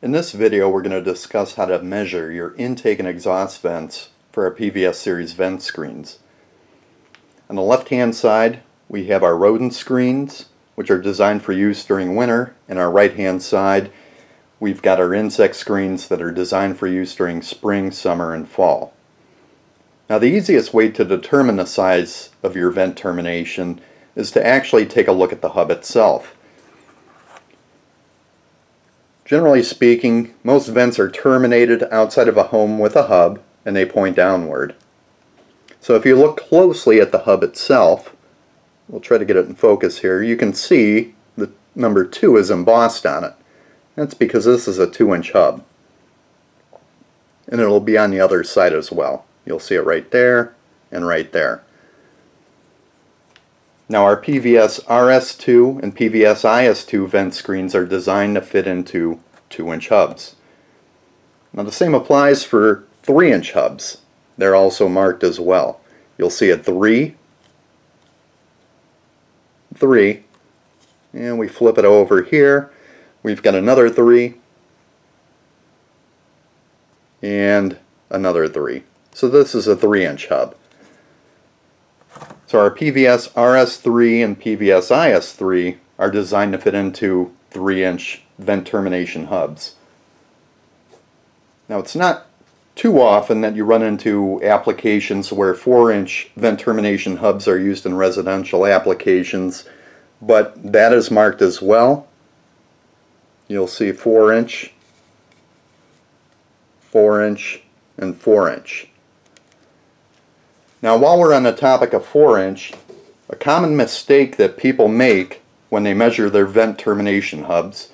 In this video we're going to discuss how to measure your intake and exhaust vents for our PVS series vent screens. On the left hand side we have our rodent screens which are designed for use during winter and our right hand side we've got our insect screens that are designed for use during spring, summer, and fall. Now the easiest way to determine the size of your vent termination is to actually take a look at the hub itself. Generally speaking, most vents are terminated outside of a home with a hub and they point downward. So if you look closely at the hub itself, we'll try to get it in focus here, you can see the number 2 is embossed on it. That's because this is a 2 inch hub. And it'll be on the other side as well. You'll see it right there and right there. Now our PVS RS2 and PVS IS2 vent screens are designed to fit into 2 inch hubs. Now the same applies for 3 inch hubs. They're also marked as well. You'll see a 3, 3, and we flip it over here. We've got another 3, and another 3. So this is a 3 inch hub. So our PVS RS3 and PVS IS3 are designed to fit into 3 inch vent termination hubs. Now it's not too often that you run into applications where 4 inch vent termination hubs are used in residential applications but that is marked as well. You'll see 4 inch, 4 inch, and 4 inch. Now while we're on the topic of 4 inch, a common mistake that people make when they measure their vent termination hubs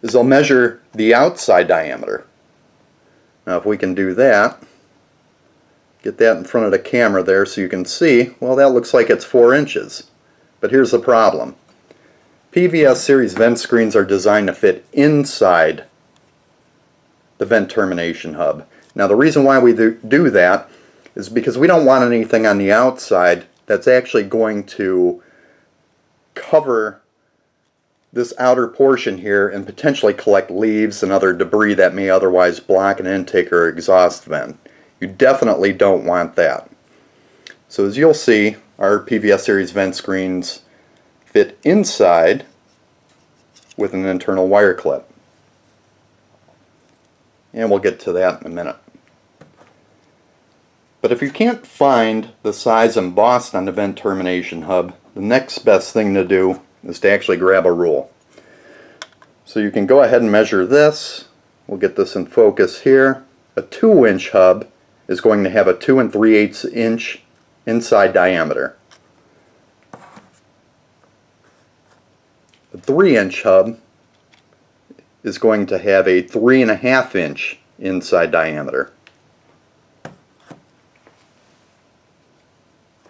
is they'll measure the outside diameter. Now if we can do that, get that in front of the camera there so you can see, well that looks like it's 4 inches. But here's the problem. PVS series vent screens are designed to fit inside the vent termination hub. Now the reason why we do that is because we don't want anything on the outside that's actually going to cover this outer portion here and potentially collect leaves and other debris that may otherwise block an intake or exhaust vent. You definitely don't want that. So as you'll see, our PVS series vent screens fit inside with an internal wire clip. And we'll get to that in a minute. But if you can't find the size embossed on the vent termination hub, the next best thing to do is to actually grab a rule. So you can go ahead and measure this. We'll get this in focus here. A 2 inch hub is going to have a 2 and 3 eighths inch inside diameter. A 3 inch hub is going to have a 3.5 inch inside diameter.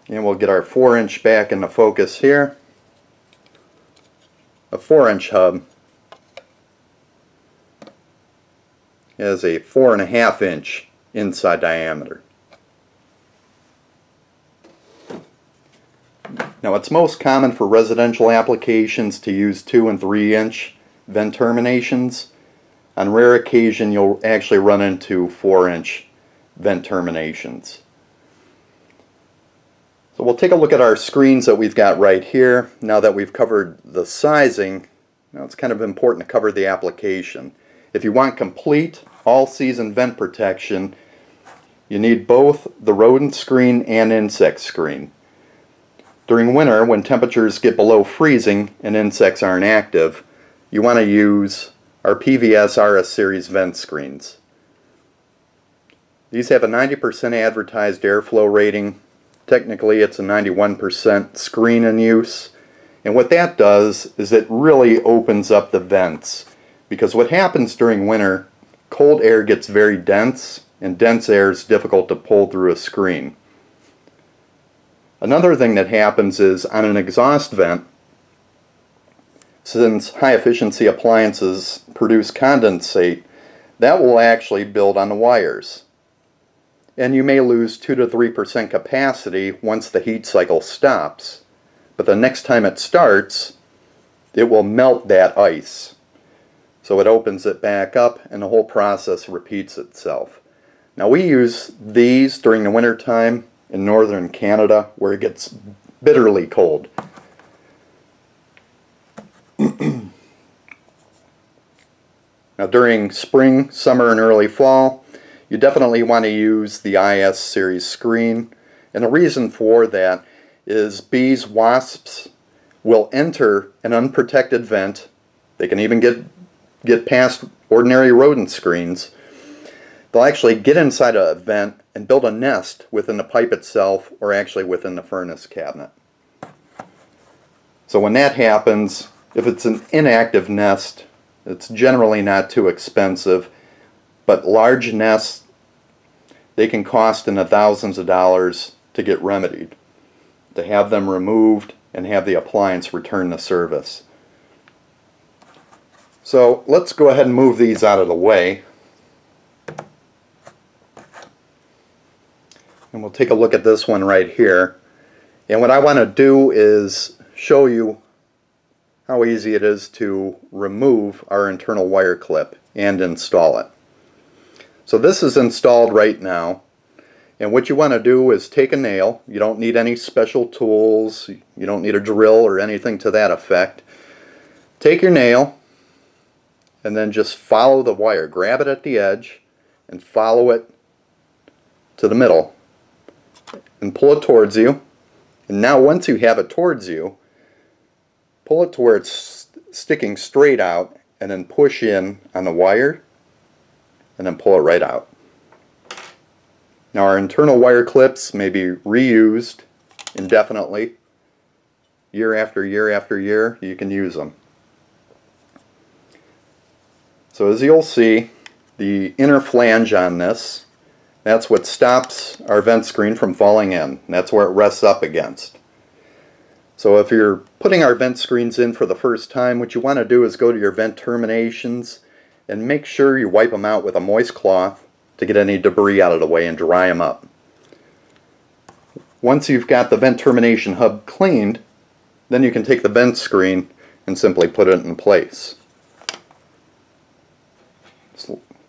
And we'll get our 4 inch back into focus here. A 4 inch hub has a 4.5 inch inside diameter. Now it's most common for residential applications to use 2 and 3 inch vent terminations. On rare occasion you'll actually run into 4 inch vent terminations. So we'll take a look at our screens that we've got right here. Now that we've covered the sizing, now it's kind of important to cover the application. If you want complete all-season vent protection, you need both the rodent screen and insect screen. During winter, when temperatures get below freezing and insects aren't active, you want to use our PVS RS series vent screens. These have a 90% advertised airflow rating Technically it's a 91% screen in use. And what that does is it really opens up the vents. Because what happens during winter, cold air gets very dense, and dense air is difficult to pull through a screen. Another thing that happens is on an exhaust vent, since high efficiency appliances produce condensate, that will actually build on the wires and you may lose 2 to 3% capacity once the heat cycle stops. But the next time it starts, it will melt that ice. So it opens it back up and the whole process repeats itself. Now we use these during the winter time in northern Canada where it gets bitterly cold. now during spring, summer, and early fall, you definitely want to use the IS series screen. And the reason for that is bees, wasps will enter an unprotected vent. They can even get, get past ordinary rodent screens. They'll actually get inside a vent and build a nest within the pipe itself or actually within the furnace cabinet. So when that happens, if it's an inactive nest, it's generally not too expensive, but large nests, they can cost in the thousands of dollars to get remedied, to have them removed and have the appliance return to service. So let's go ahead and move these out of the way. And we'll take a look at this one right here. And what I want to do is show you how easy it is to remove our internal wire clip and install it. So this is installed right now. And what you want to do is take a nail. You don't need any special tools. You don't need a drill or anything to that effect. Take your nail and then just follow the wire. Grab it at the edge and follow it to the middle and pull it towards you. And now once you have it towards you, pull it to where it's sticking straight out and then push in on the wire and then pull it right out. Now our internal wire clips may be reused indefinitely. Year after year after year, you can use them. So as you'll see, the inner flange on this that's what stops our vent screen from falling in. That's where it rests up against. So if you're putting our vent screens in for the first time, what you want to do is go to your vent terminations and make sure you wipe them out with a moist cloth to get any debris out of the way and dry them up. Once you've got the vent termination hub cleaned, then you can take the vent screen and simply put it in place.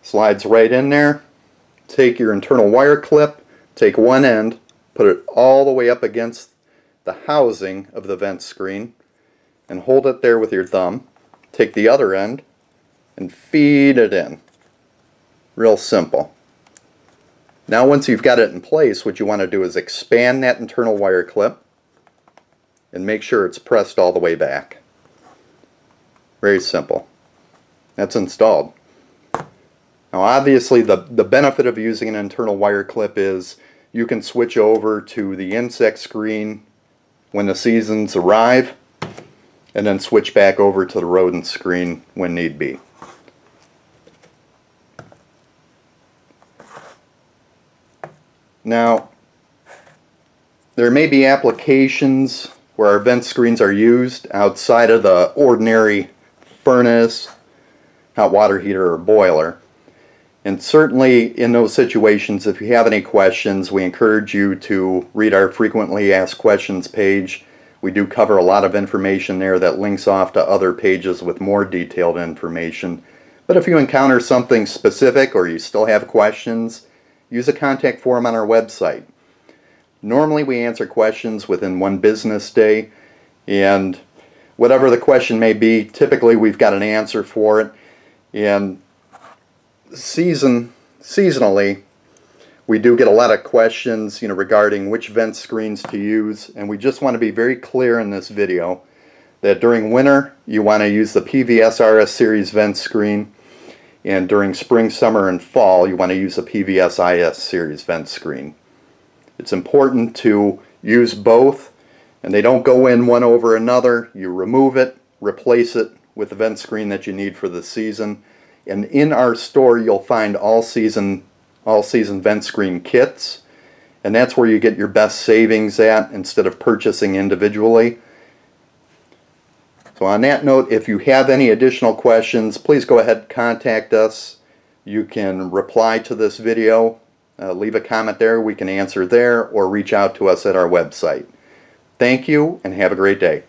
Slides right in there take your internal wire clip, take one end, put it all the way up against the housing of the vent screen, and hold it there with your thumb. Take the other end and feed it in. Real simple. Now once you've got it in place, what you want to do is expand that internal wire clip and make sure it's pressed all the way back. Very simple. That's installed. Now obviously the, the benefit of using an internal wire clip is you can switch over to the insect screen when the seasons arrive and then switch back over to the rodent screen when need be. Now there may be applications where our vent screens are used outside of the ordinary furnace, hot water heater, or boiler. And certainly in those situations, if you have any questions, we encourage you to read our frequently asked questions page. We do cover a lot of information there that links off to other pages with more detailed information. But if you encounter something specific or you still have questions, use a contact form on our website. Normally we answer questions within one business day and whatever the question may be, typically we've got an answer for it. And season seasonally, we do get a lot of questions, you know, regarding which vent screens to use, and we just want to be very clear in this video that during winter you want to use the PVS RS series vent screen, and during spring, summer, and fall you want to use the PVS IS series vent screen. It's important to use both, and they don't go in one over another. You remove it, replace it with the vent screen that you need for the season, and in our store, you'll find all season, all season vent screen kits. And that's where you get your best savings at instead of purchasing individually. So on that note, if you have any additional questions, please go ahead and contact us. You can reply to this video, uh, leave a comment there, we can answer there, or reach out to us at our website. Thank you and have a great day.